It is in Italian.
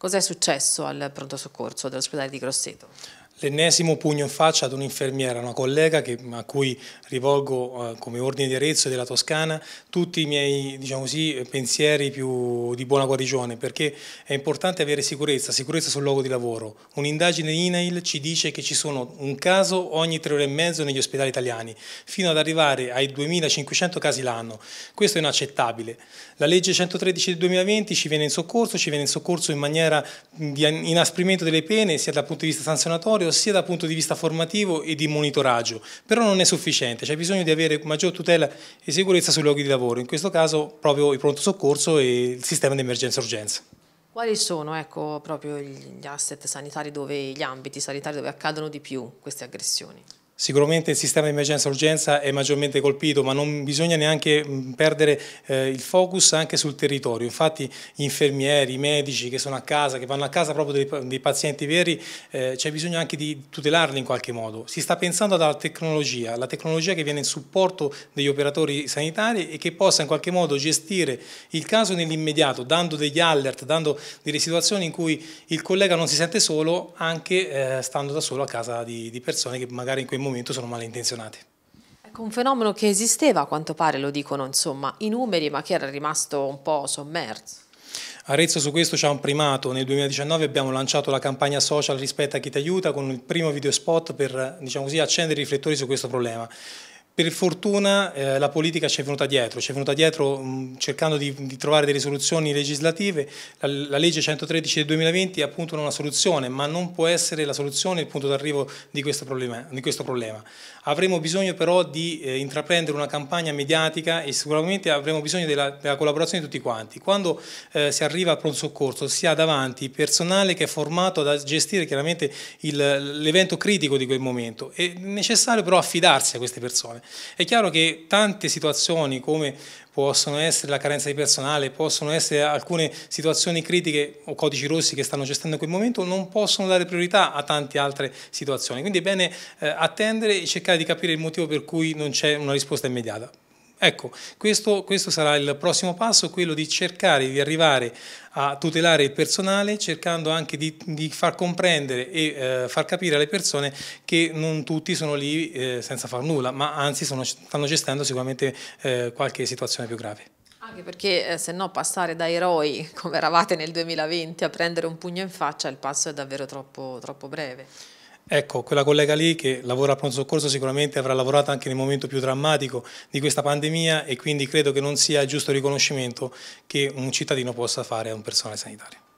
Cos'è successo al pronto soccorso dell'ospedale di Grosseto? L'ennesimo pugno in faccia ad un'infermiera, una collega che, a cui rivolgo eh, come ordine di Arezzo della Toscana tutti i miei diciamo così, pensieri più di buona guarigione perché è importante avere sicurezza, sicurezza sul luogo di lavoro. Un'indagine INAIL ci dice che ci sono un caso ogni tre ore e mezzo negli ospedali italiani fino ad arrivare ai 2500 casi l'anno. Questo è inaccettabile. La legge 113 del 2020 ci viene in soccorso, ci viene in soccorso in maniera di inasprimento delle pene sia dal punto di vista sanzionatorio sia dal punto di vista formativo e di monitoraggio, però non è sufficiente, c'è bisogno di avere maggior tutela e sicurezza sui luoghi di lavoro, in questo caso proprio il pronto soccorso e il sistema di emergenza-urgenza. Quali sono ecco, proprio gli asset sanitari, dove, gli ambiti sanitari dove accadono di più queste aggressioni? Sicuramente il sistema di emergenza-urgenza è maggiormente colpito, ma non bisogna neanche perdere eh, il focus anche sul territorio. Infatti gli infermieri, i medici che sono a casa, che vanno a casa proprio dei, dei pazienti veri, eh, c'è bisogno anche di tutelarli in qualche modo. Si sta pensando alla tecnologia, la tecnologia che viene in supporto degli operatori sanitari e che possa in qualche modo gestire il caso nell'immediato, dando degli alert, dando delle situazioni in cui il collega non si sente solo, anche eh, stando da solo a casa di, di persone che magari in quel momento momento sono malintenzionate. Ecco, un fenomeno che esisteva, a quanto pare lo dicono insomma, i numeri, ma che era rimasto un po' sommerso. Arezzo su questo c'ha un primato, nel 2019 abbiamo lanciato la campagna social Rispetta chi ti aiuta con il primo video spot per diciamo così, accendere i riflettori su questo problema. Per fortuna eh, la politica ci è venuta dietro, ci è venuta dietro mh, cercando di, di, trovare delle soluzioni legislative. La, la, legge 113 del 2020 è appunto una soluzione, ma non può essere la soluzione il punto d'arrivo di, di, questo problema. Avremo bisogno però di eh, intraprendere una campagna mediatica e sicuramente avremo bisogno della, della collaborazione di tutti quanti. Quando eh, si arriva al pronto soccorso si ha davanti personale che è formato da gestire chiaramente l'evento critico di quel momento. È necessario però affidarsi a queste persone. È chiaro che tante situazioni come possono essere la carenza di personale, possono essere alcune situazioni critiche o codici rossi che stanno gestendo in quel momento, non possono dare priorità a tante altre situazioni. Quindi è bene eh, attendere e cercare di capire il motivo per cui non c'è una risposta immediata. Ecco, questo, questo, sarà il prossimo passo, quello di cercare di arrivare a tutelare il personale, cercando anche di, di far comprendere e eh, far capire alle persone che non tutti sono lì eh, senza far nulla, ma anzi sono, stanno gestendo sicuramente eh, qualche situazione più grave. Anche perché eh, se no passare da eroi come eravate nel 2020 a prendere un pugno in faccia il passo è davvero troppo, troppo breve. Ecco, quella collega lì che lavora a pronto soccorso sicuramente avrà lavorato anche nel momento più drammatico di questa pandemia e quindi credo che non sia il giusto riconoscimento che un cittadino possa fare a un personale sanitario.